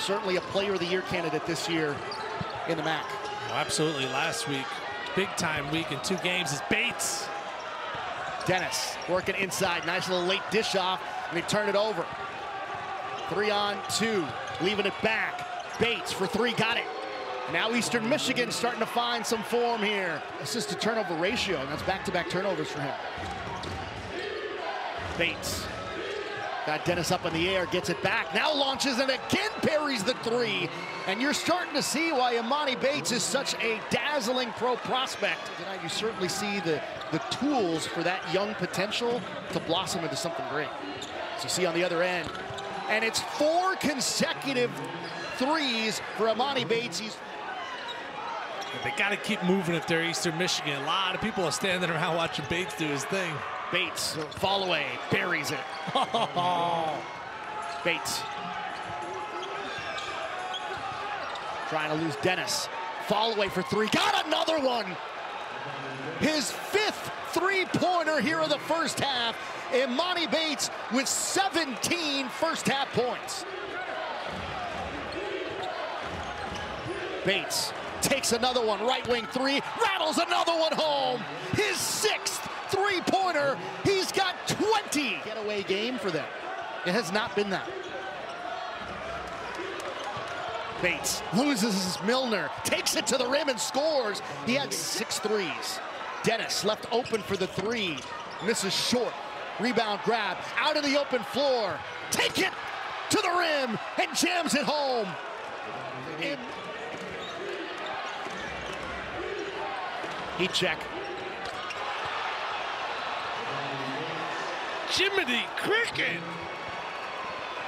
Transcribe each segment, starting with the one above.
certainly a player of the year candidate this year in the MAC. Oh, absolutely. Last week, big time week in two games is Bates. Dennis working inside. Nice little late dish off, and they turn it over. Three on two, leaving it back. Bates for three, got it. Now Eastern Michigan starting to find some form here. Assist to turnover ratio, and that's back-to-back -back turnovers for him. Bates got Dennis up in the air, gets it back, now launches and again parries the three. And you're starting to see why Emoni Bates is such a dazzling pro prospect. Tonight you certainly see the, the tools for that young potential to blossom into something great. As you see on the other end, and it's four consecutive threes for Emoni Bates. He's they got to keep moving if they're Eastern Michigan. A lot of people are standing around watching Bates do his thing. Bates, fall away, buries it. Bates. Trying to lose Dennis. Fall away for three. Got another one. His fifth three-pointer here in the first half. Emoni Bates with 17 first half points. Bates takes another one, right wing three, rattles another one home. His sixth three-pointer, he's got 20. Getaway game for them. It has not been that. Bates loses his Milner, takes it to the rim and scores. He had six threes. Dennis left open for the three, misses short. Rebound grab, out of the open floor. Take it to the rim and jams it home. Heat check. Jiminy Cricket.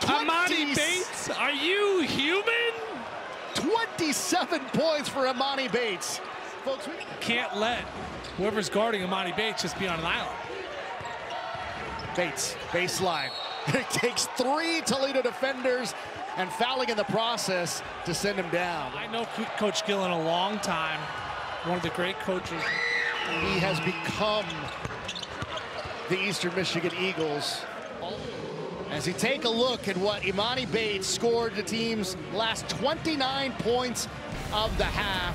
Emoni Bates, are you human? 27 points for Emoni Bates. Folks, we can't let whoever's guarding Emoni Bates just be on an island. Bates, baseline. It takes three Toledo defenders and fouling in the process to send him down. I know Coach Gillen a long time one of the great coaches. He has become the Eastern Michigan Eagles. As you take a look at what Emoni Bates scored the team's last 29 points of the half.